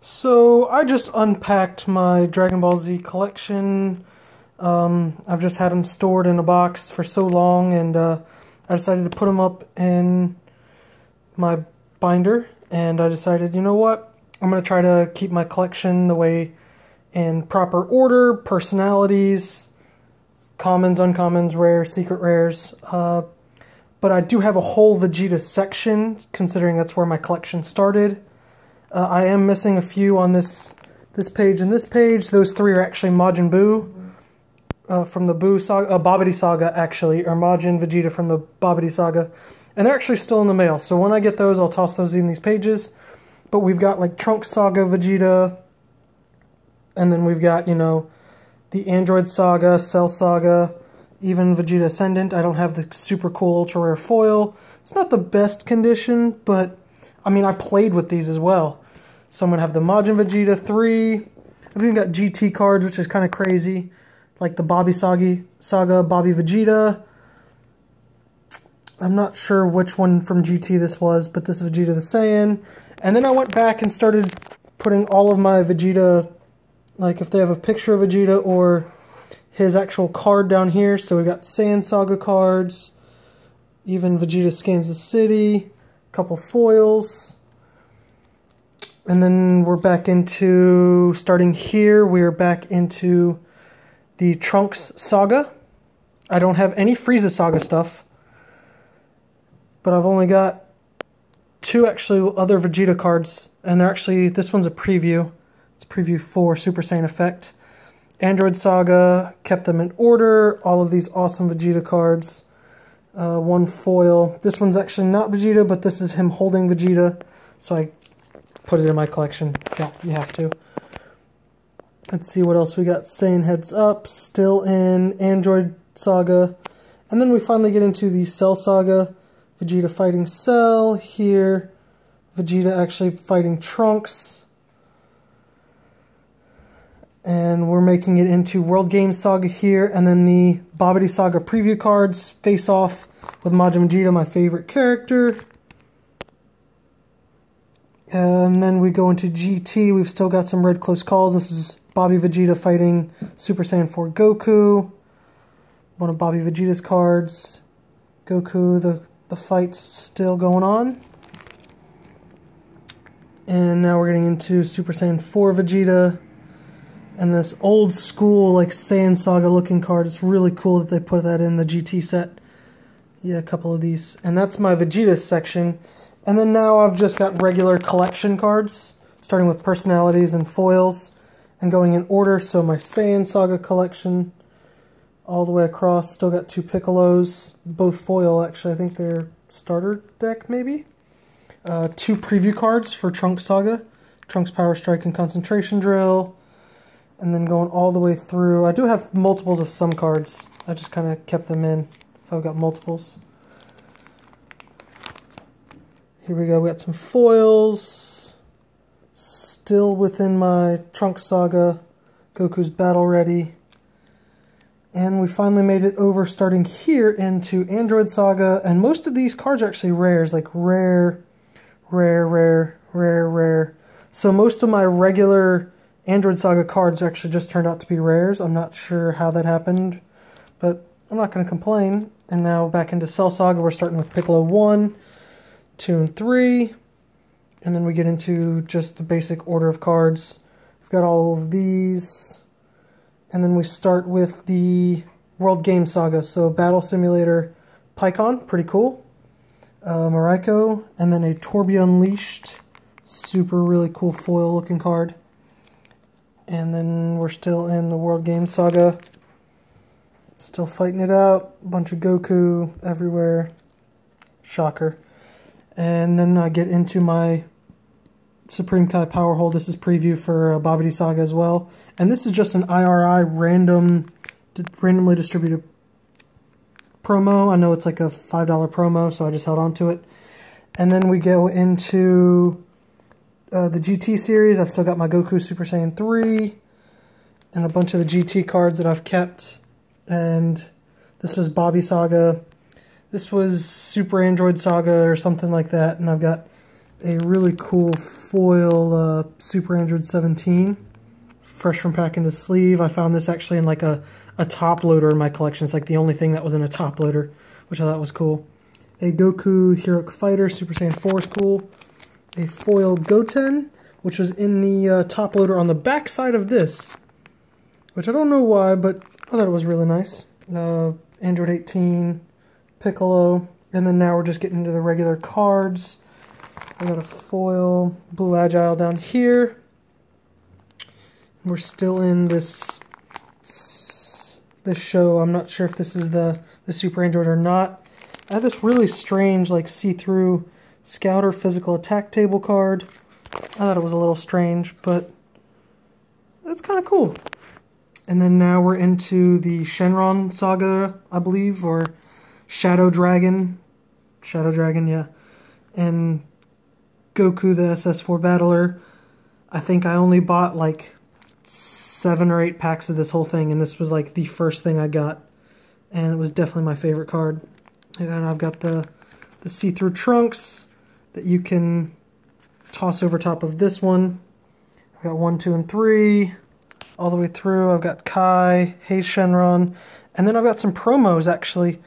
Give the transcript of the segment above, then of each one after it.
So I just unpacked my Dragon Ball Z collection. Um, I've just had them stored in a box for so long, and uh, I decided to put them up in my binder. And I decided, you know what? I'm going to try to keep my collection the way in proper order, personalities, commons, uncommons, rares, secret rares. Uh, but I do have a whole Vegeta section, considering that's where my collection started. Uh, I am missing a few on this this page and this page. Those three are actually Majin Buu uh, from the Buu saga, uh, Babidi saga actually, or Majin Vegeta from the Babidi saga, and they're actually still in the mail. So when I get those, I'll toss those in these pages. But we've got like Trunks saga Vegeta, and then we've got you know the Android saga, Cell saga, even Vegeta Ascendant. I don't have the super cool ultra rare foil. It's not the best condition, but I mean, I played with these as well. So I'm going to have the Majin Vegeta 3. I've even got GT cards, which is kind of crazy. Like the Baby Sagi, Saga Baby Vegeta. I'm not sure which one from GT this was, but this is Vegeta the Saiyan. And then I went back and started putting all of my Vegeta, like if they have a picture of Vegeta or his actual card down here. So we got Saiyan Saga cards, even Vegeta Scans the City, couple foils. And then we're back into, starting here, we're back into the Trunks Saga. I don't have any Frieza Saga stuff, but I've only got two actually other Vegeta cards, and they're actually, this one's a preview. It's preview 4 Super Saiyan Effect. Android Saga, kept them in order, all of these awesome Vegeta cards uh, one foil. This one's actually not Vegeta, but this is him holding Vegeta, so I put it in my collection. Yeah, you have to. Let's see what else we got. Saiyan Heads Up, still in Android Saga. And then we finally get into the Cell Saga. Vegeta fighting Cell here. Vegeta actually fighting Trunks. And we're making it into World Games Saga here. And then the Babidi Saga preview cards face off with Majin Vegeta, my favorite character. And then we go into GT. We've still got some red close calls. This is Baby Vegeta fighting Super Saiyan 4 Goku. One of Baby Vegeta's cards. Goku, the, the fight's still going on. And now we're getting into Super Saiyan 4 Vegeta. And this old school, like Saiyan Saga looking card. It's really cool that they put that in the GT set. Yeah, a couple of these. And that's my Vegeta section. And then now I've just got regular collection cards, starting with personalities and foils, and going in order. So my Saiyan Saga collection, all the way across. Still got two Piccolos, both foil actually. I think they're starter deck maybe. Uh, two preview cards for Trunks Saga, Trunks Power Strike and Concentration Drill. And then going all the way through. I do have multiples of some cards. I just kind of kept them in if I've got multiples. Here we go, we got some foils. Still within my Trunk Saga. Goku's battle ready. And we finally made it over starting here into Android Saga. And most of these cards are actually rares, like rare, rare, rare, rare, rare. So most of my regular Android Saga cards actually just turned out to be rares. I'm not sure how that happened, but I'm not going to complain. And now back into Cell Saga, we're starting with Piccolo 1, 2, and 3. And then we get into just the basic order of cards. We've got all of these. And then we start with the World Game Saga. So Battle Simulator Pikkon, pretty cool. Uh, Mariko, and then a Torbie Unleashed. Super, really cool foil looking card. And then we're still in the World Game Saga. Still fighting it out. Bunch of Goku everywhere. Shocker. And then I get into my Supreme Kai Power Hole. This is preview for uh, Saga as well. And this is just an IRI random, randomly distributed promo. I know it's like a $5 promo, so I just held on to it. And then we go into uh, the GT series. I've still got my Goku Super Saiyan 3 and a bunch of the GT cards that I've kept and this was Baby Saga. This was Super Android Saga or something like that, and I've got a really cool foil uh, Super Android 17, fresh from pack into sleeve. I found this actually in like a, a top loader in my collection. It's like the only thing that was in a top loader, which I thought was cool. A Goku Heroic Fighter Super Saiyan 4 is cool. A foil Goten, which was in the uh, top loader on the back side of this, which I don't know why, but I thought it was really nice. Uh, Android 18, Piccolo, and then now we're just getting into the regular cards. I got a foil Blue Agile down here. We're still in this this show. I'm not sure if this is the, the Super Android or not. I have this really strange, like, see-through Scouter physical attack table card. I thought it was a little strange, but it's kind of cool. And then now we're into the Shenron saga, I believe, or Shadow Dragon. Shadow Dragon, yeah. And Goku the SS4 Battler. I think I only bought like seven or eight packs of this whole thing, and this was like the first thing I got. And it was definitely my favorite card. And I've got the, the see-through trunks that you can toss over top of this one. I've got one, two, and three all the way through. I've got Kai, Hey Shenron, and then I've got some promos actually.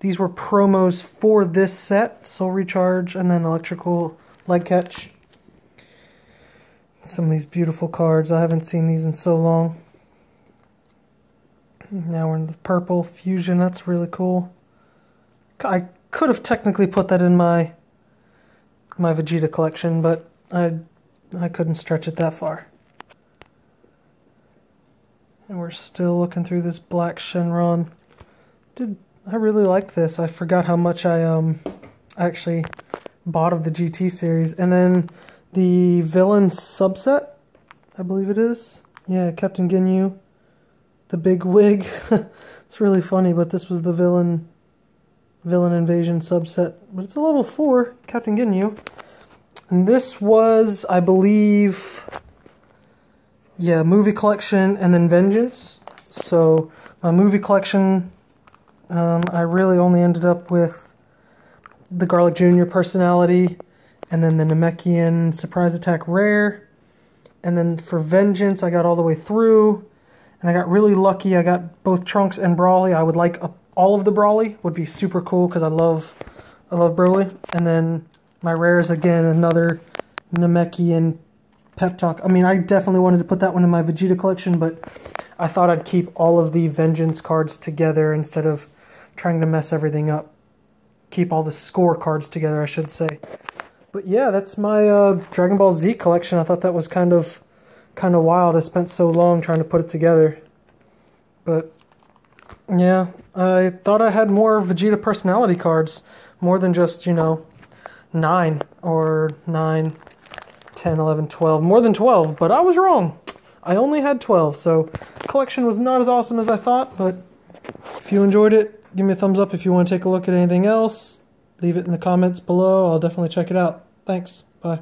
These were promos for this set, Soul Recharge, and then Electrical Leg Catch. Some of these beautiful cards. I haven't seen these in so long. Now we're in the purple fusion. That's really cool. I could have technically put that in my my Vegeta collection, but I I couldn't stretch it that far. And we're still looking through this black Shenron. Did I really liked this. I forgot how much I um actually bought of the GT series. And then the villain subset, I believe it is. Yeah, Captain Ginyu. The big wig. it's really funny, but this was the villain villain invasion subset. But it's a level 4, Captain Ginyu. And this was, I believe, yeah, movie collection and then Vengeance. So my movie collection, um, I really only ended up with the Garlic Jr. personality and then the Namekian Surprise Attack Rare. And then for Vengeance, I got all the way through. And I got really lucky. I got both Trunks and Broly. I would like a, all of the Broly. Would be super cool because I love, I love Broly. And then my rare is again, another Namekian pep talk. I mean, I definitely wanted to put that one in my Vegeta collection, but I thought I'd keep all of the Vengeance cards together instead of trying to mess everything up. Keep all the score cards together, I should say. But yeah, that's my uh, Dragon Ball Z collection. I thought that was kind of kind of wild. I spent so long trying to put it together. But yeah, I thought I had more Vegeta personality cards, more than just, you know, 9 or 9 10, 11, 12, more than 12, but I was wrong. I only had 12, so collection was not as awesome as I thought, but if you enjoyed it, give me a thumbs up if you want to take a look at anything else. Leave it in the comments below. I'll definitely check it out. Thanks. Bye.